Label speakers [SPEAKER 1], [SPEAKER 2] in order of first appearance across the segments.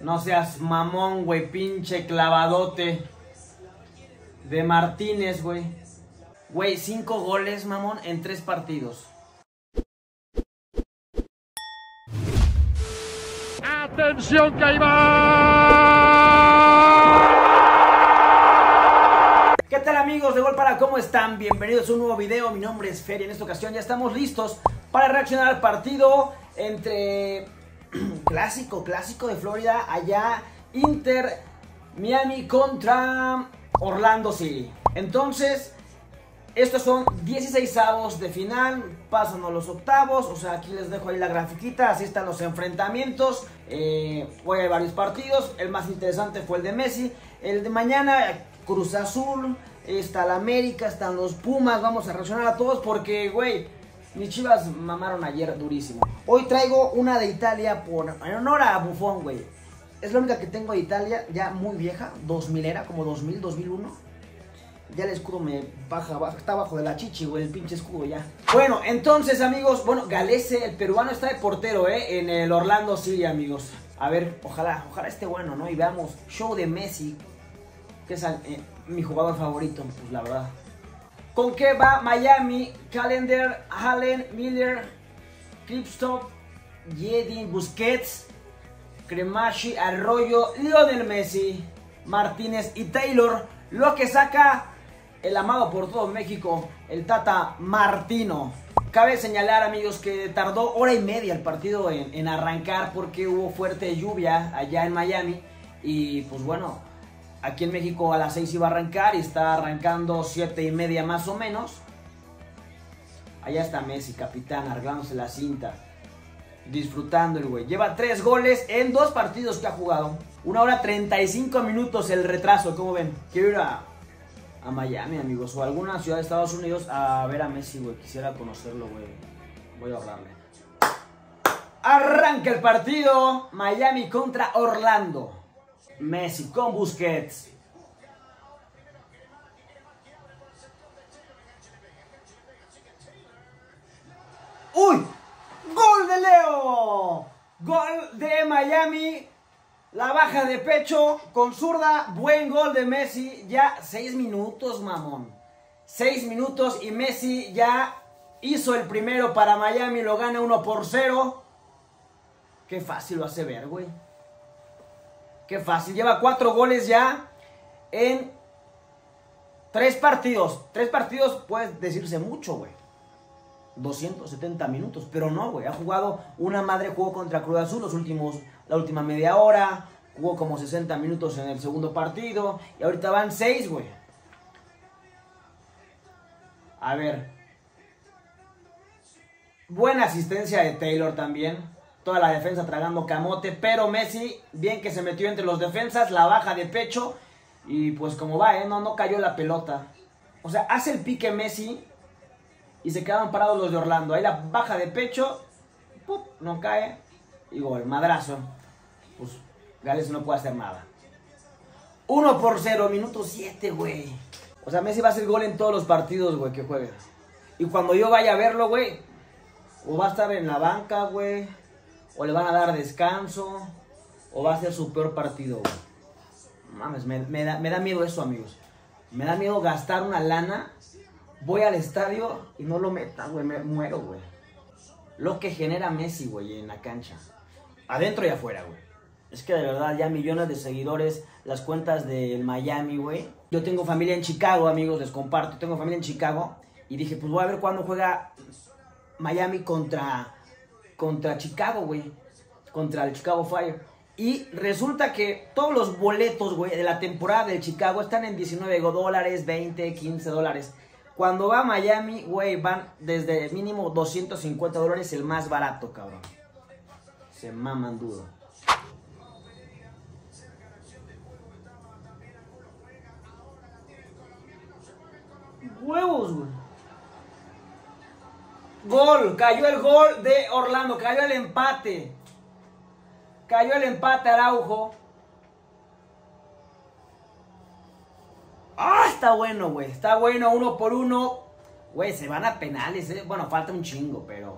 [SPEAKER 1] No seas mamón, güey, pinche clavadote. De Martínez, güey. Güey, cinco goles, mamón, en tres partidos.
[SPEAKER 2] Atención va.
[SPEAKER 1] ¿Qué tal amigos de Gol para cómo están? Bienvenidos a un nuevo video. Mi nombre es Fer y en esta ocasión ya estamos listos para reaccionar al partido entre clásico, clásico de Florida, allá Inter Miami contra Orlando City. Entonces, estos son 16 avos de final, pasan a los octavos, o sea, aquí les dejo ahí la grafiquita, así están los enfrentamientos, eh, hoy hay varios partidos, el más interesante fue el de Messi, el de mañana Cruz Azul, está la América, están los Pumas, vamos a reaccionar a todos porque, güey, mis chivas mamaron ayer durísimo. Hoy traigo una de Italia por, en honor a Buffon, güey. Es la única que tengo de Italia, ya muy vieja, 2000 era, como 2000, 2001. Ya el escudo me baja, baja, está abajo de la chichi, güey, el pinche escudo ya. Bueno, entonces, amigos, bueno, Galese, el peruano, está de portero, ¿eh? En el Orlando City, amigos. A ver, ojalá, ojalá esté bueno, ¿no? Y veamos, show de Messi, que es eh, mi jugador favorito, pues la verdad. ¿Con qué va Miami? Calendar, Allen, Miller, Clipstop, Jedin, Busquets, Cremashi, Arroyo, Lionel Messi, Martínez y Taylor. Lo que saca el amado por todo México, el Tata Martino. Cabe señalar, amigos, que tardó hora y media el partido en, en, arrancar porque hubo fuerte lluvia allá en Miami. Y pues bueno, aquí en México a las 6 iba a arrancar y está arrancando 7 y media más o menos. Allá está Messi, capitán, arreglándose la cinta. Disfrutando el güey. Lleva 3 goles en dos partidos que ha jugado. Una hora 35 minutos el retraso, como ven. Quiero ir a, a Miami, amigos, o a alguna ciudad de Estados Unidos a ver a Messi, güey. Quisiera conocerlo, güey. Voy a ahorrarle. Arranca el partido. Miami contra Orlando. Messi con Busquets. ¡Uy! ¡Gol de Leo! Gol de Miami. La baja de pecho con zurda. Buen gol de Messi. Ya seis minutos, mamón. Seis minutos y Messi ya hizo el primero para Miami. Lo gana 1 por 0. Qué fácil lo hace ver, güey. Qué fácil. Lleva cuatro goles ya en tres partidos. Tres partidos puede decirse mucho, güey. 270 minutos, pero no, güey. Ha jugado una madre, jugó contra Cruz Azul los últimos, la última media hora. Jugó como 60 minutos en el segundo partido. Y ahorita van 6, güey. A ver. Buena asistencia de Taylor también. Toda la defensa tragando camote. Pero Messi, bien que se metió entre los defensas. La baja de pecho. Y pues como va, ¿eh? No, no cayó la pelota. O sea, hace el pique Messi. Y se quedaban parados los de Orlando. Ahí la baja de pecho. ¡pup! no cae. Y gol, madrazo. Pues Gales no puede hacer nada. 1 por 0, minuto 7, güey. O sea, Messi va a hacer gol en todos los partidos, güey, que juegue. Y cuando yo vaya a verlo, güey, o va a estar en la banca, güey, o le van a dar descanso, o va a ser su peor partido. Mames, me, me, da, me da miedo eso, amigos. Me da miedo gastar una lana voy al estadio y no lo meta, güey, me muero, güey. Lo que genera Messi, güey, en la cancha. Adentro y afuera, güey. Es que de verdad ya millones de seguidores, las cuentas del Miami, güey. Yo tengo familia en Chicago, amigos, les comparto. Tengo familia en Chicago. Y dije, pues voy a ver cuándo juega Miami contra, contra Chicago, güey. Contra el Chicago Fire. Y resulta que todos los boletos, güey, de la temporada del Chicago están en 19 dólares, 20, 15 dólares. Cuando va a Miami, güey, van desde mínimo 250 dólares el más barato, cabrón. Se maman duro. Huevos, güey. Gol, cayó el gol de Orlando, cayó el empate. Cayó el empate Araujo. Ah, está bueno, güey. Está bueno, uno por uno. Güey, se van a penales, ¿eh? Bueno, falta un chingo, pero.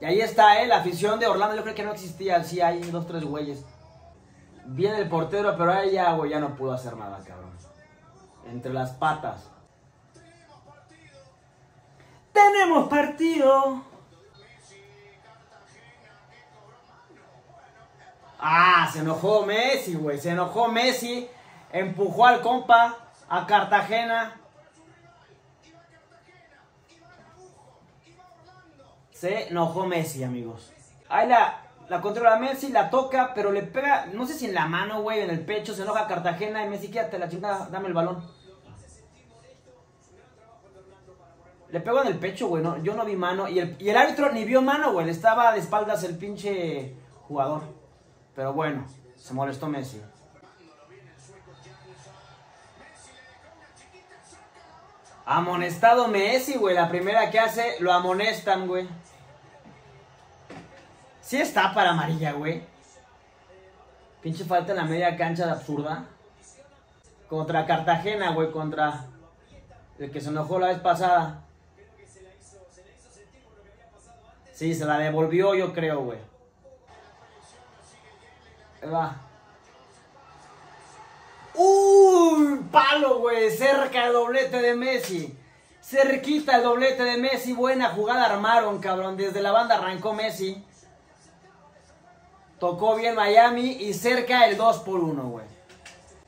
[SPEAKER 1] Y ahí está, ¿eh? La afición de Orlando, yo creo que no existía. Sí, hay dos, tres güeyes. Viene el portero, pero ahí ya, güey, ya no pudo hacer nada, cabrón. Entre las patas. ¡Tenemos partido! Ah, se enojó Messi, güey. Se enojó Messi. Empujó al compa a Cartagena. Se enojó Messi, amigos. Ahí la, la controla Messi, la toca, pero le pega, no sé si en la mano, güey, en el pecho, se enoja Cartagena y Messi, quédate la chingada, dame el balón. Le pegó en el pecho, güey, no, yo no vi mano. Y el, y el árbitro ni vio mano, güey, le estaba de espaldas el pinche jugador. Pero bueno, se molestó Messi. Amonestado Messi, güey. La primera que hace, lo amonestan, güey. Sí está para amarilla, güey. Pinche falta en la media cancha de absurda. Contra Cartagena, güey. Contra el que se enojó la vez pasada. Sí, se la devolvió, yo creo, güey. Ahí va. ¡Uy! Palo, güey. Cerca el doblete de Messi. Cerquita el doblete de Messi. Buena jugada armaron, cabrón. Desde la banda arrancó Messi. Tocó bien Miami y cerca el 2 por 1, güey.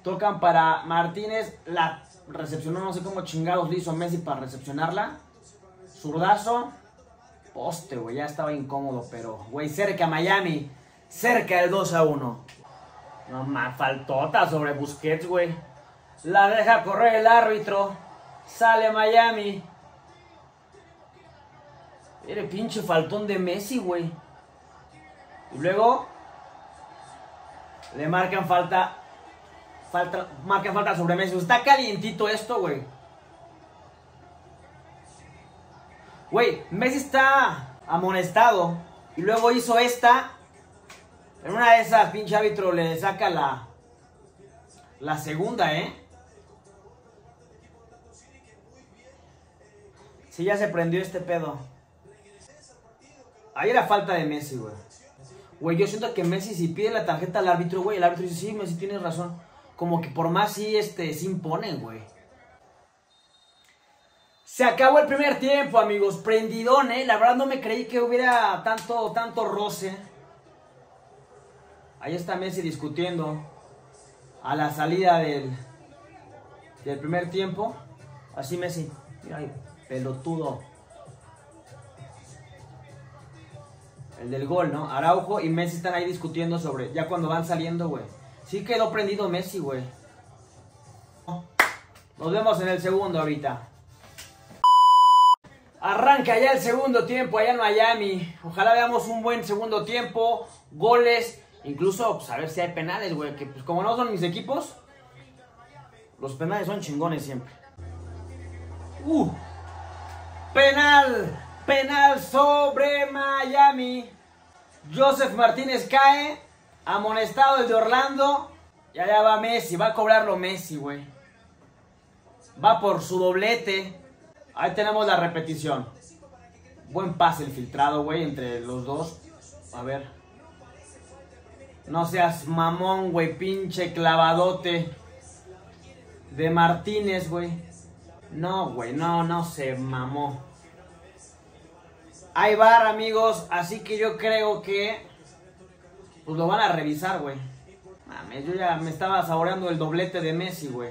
[SPEAKER 1] Tocan para Martínez. La recepcionó, no sé cómo chingados le hizo Messi para recepcionarla. Zurdazo. Poste, güey. Ya estaba incómodo, pero, güey, cerca Miami. Cerca el 2 a 1. No más, faltota sobre Busquets, güey. La deja correr el árbitro. Sale Miami. Mire, pinche faltón de Messi, güey. Y luego le marcan falta. Falta, marcan falta sobre Messi. Está calientito esto, güey. Güey, Messi está amonestado. Y luego hizo esta. En una de esas, pinche árbitro le saca la. La segunda, ¿eh? Sí, ya se prendió este pedo. Ahí era falta de Messi, güey. Güey, yo siento que Messi si pide la tarjeta al árbitro, güey, el árbitro dice, sí, Messi tienes razón. Como que por más sí, este, se imponen, güey. Se acabó el primer tiempo, amigos. Prendidón, eh. La verdad no me creí que hubiera tanto, tanto roce. Ahí está Messi discutiendo a la salida del, del primer tiempo. Así Messi. Mira ahí, pelotudo. El del gol, ¿no? Araujo y Messi están ahí discutiendo sobre. Ya cuando van saliendo, güey. Sí quedó prendido Messi, güey. Nos vemos en el segundo ahorita. Arranca ya el segundo tiempo allá en Miami. Ojalá veamos un buen segundo tiempo. Goles. Incluso, pues, a ver si hay penales, güey. Que pues como no son mis equipos, los penales son chingones siempre. Uh. Penal. Penal sobre Miami. Joseph Martínez cae. Amonestado el de Orlando. Y allá va Messi. Va a cobrarlo Messi, güey. Va por su doblete. Ahí tenemos la repetición. Buen pase el filtrado, güey, entre los dos. A ver. No seas mamón, güey, pinche clavadote. De Martínez, güey. No, güey, no, no se mamó. Hay bar, amigos. Así que yo creo que. Pues lo van a revisar, güey. Mames, yo ya me estaba saboreando el doblete de Messi, güey.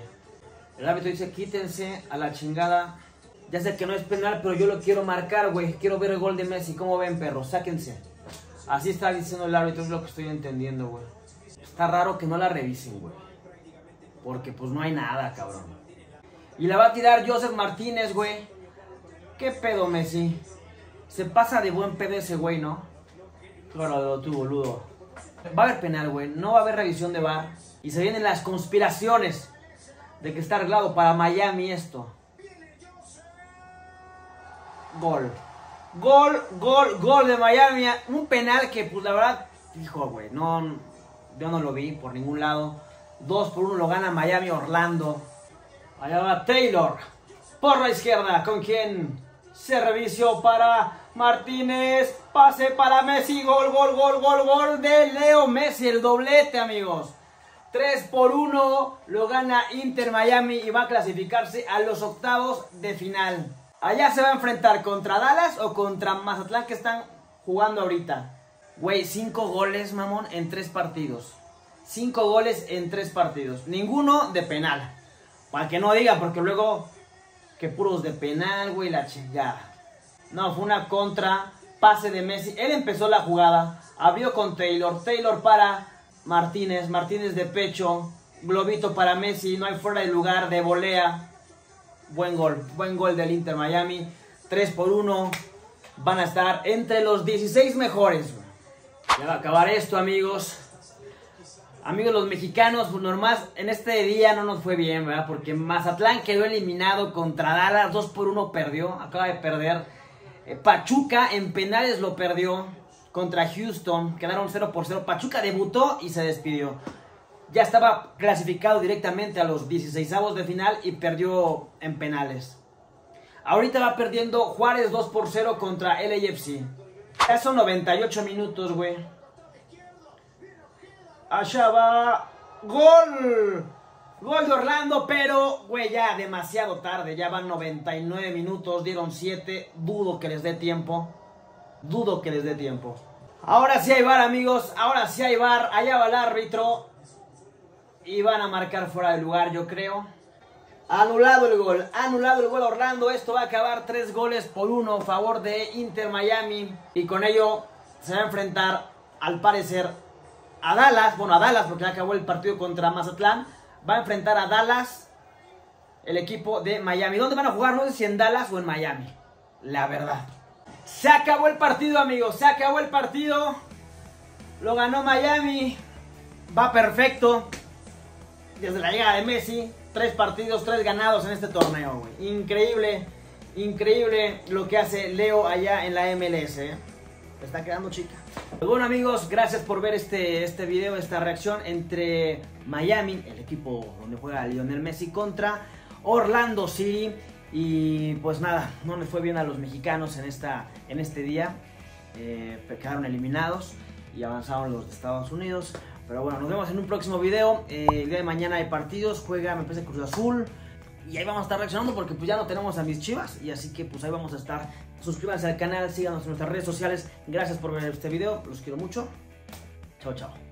[SPEAKER 1] El árbitro dice: quítense a la chingada. Ya sé que no es penal, pero yo lo quiero marcar, güey. Quiero ver el gol de Messi. ¿Cómo ven, perro? Sáquense. Así está diciendo el árbitro, es lo que estoy entendiendo, güey. Está raro que no la revisen, güey. Porque pues no hay nada, cabrón. Y la va a tirar Joseph Martínez, güey. ¿Qué pedo, Messi? Se pasa de buen pedo ese güey, ¿no? Claro, tu boludo. Va a haber penal, güey. No va a haber revisión de VAR. Y se vienen las conspiraciones de que está arreglado para Miami esto. Gol. Gol, gol, gol de Miami. Un penal que, pues la verdad, hijo, güey, no, yo no lo vi por ningún lado. Dos por uno lo gana Miami Orlando. Allá va Taylor por la izquierda, con quien se revisió para Martínez, pase para Messi, gol, gol, gol, gol, gol de Leo Messi, el doblete, amigos. 3 por 1 lo gana Inter Miami y va a clasificarse a los octavos de final. Allá se va a enfrentar contra Dallas o contra Mazatlán que están jugando ahorita. Güey, 5 goles, mamón, en 3 partidos. 5 goles en 3 partidos. Ninguno de penal. Para que no diga, porque luego que puros de penal, güey, la chingada. No, fue una contra, pase de Messi. Él empezó la jugada, abrió con Taylor. Taylor para Martínez, Martínez de pecho. Globito para Messi, no hay fuera de lugar, de volea. Buen gol, buen gol del Inter Miami. 3 por 1. Van a estar entre los 16 mejores. Ya va a acabar esto, amigos. Amigos los mexicanos, pues normal, en este día no nos fue bien, ¿verdad? Porque Mazatlán quedó eliminado contra Dallas, 2 por 1 perdió, acaba de perder. Eh, Pachuca en penales lo perdió contra Houston, quedaron 0 por 0. Pachuca debutó y se despidió. Ya estaba clasificado directamente a los 16 avos de final y perdió en penales. Ahorita va perdiendo Juárez 2 por 0 contra LAFC. Ya son 98 minutos, güey. Allá va. ¡Gol! Gol de Orlando, pero, güey, ya demasiado tarde. Ya van 99 minutos, dieron 7. Dudo que les dé tiempo. Dudo que les dé tiempo. Ahora sí hay bar, amigos. Ahora sí hay bar. Allá va el árbitro. Y van a marcar fuera de lugar, yo creo. Anulado el gol. Anulado el gol Orlando. Esto va a acabar 3 goles por 1 a favor de Inter Miami. Y con ello se va a enfrentar, al parecer, a Dallas, bueno, a Dallas porque acabó el partido contra Mazatlán, va a enfrentar a Dallas, el equipo de Miami. ¿Dónde van a jugar? No sé si en Dallas o en Miami, la verdad. Se acabó el partido, amigos, se acabó el partido. Lo ganó Miami, va perfecto. Desde la llegada de Messi, tres partidos, tres ganados en este torneo. Increíble, increíble lo que hace Leo allá en la MLS, ¿eh? Está quedando chica. Bueno amigos, gracias por ver este, este video, esta reacción entre Miami, el equipo donde juega Lionel Messi, contra Orlando City. Y pues nada, no les fue bien a los mexicanos en, esta, en este día. Eh, quedaron eliminados y avanzaron los de Estados Unidos. Pero bueno, nos vemos en un próximo video. Eh, el día de mañana hay partidos, juega, me parece Cruz Azul. Y ahí vamos a estar reaccionando porque pues ya no tenemos a mis chivas. Y así que pues ahí vamos a estar. Suscríbanse al canal, síganos en nuestras redes sociales. Gracias por ver este video, los quiero mucho. Chao, chao.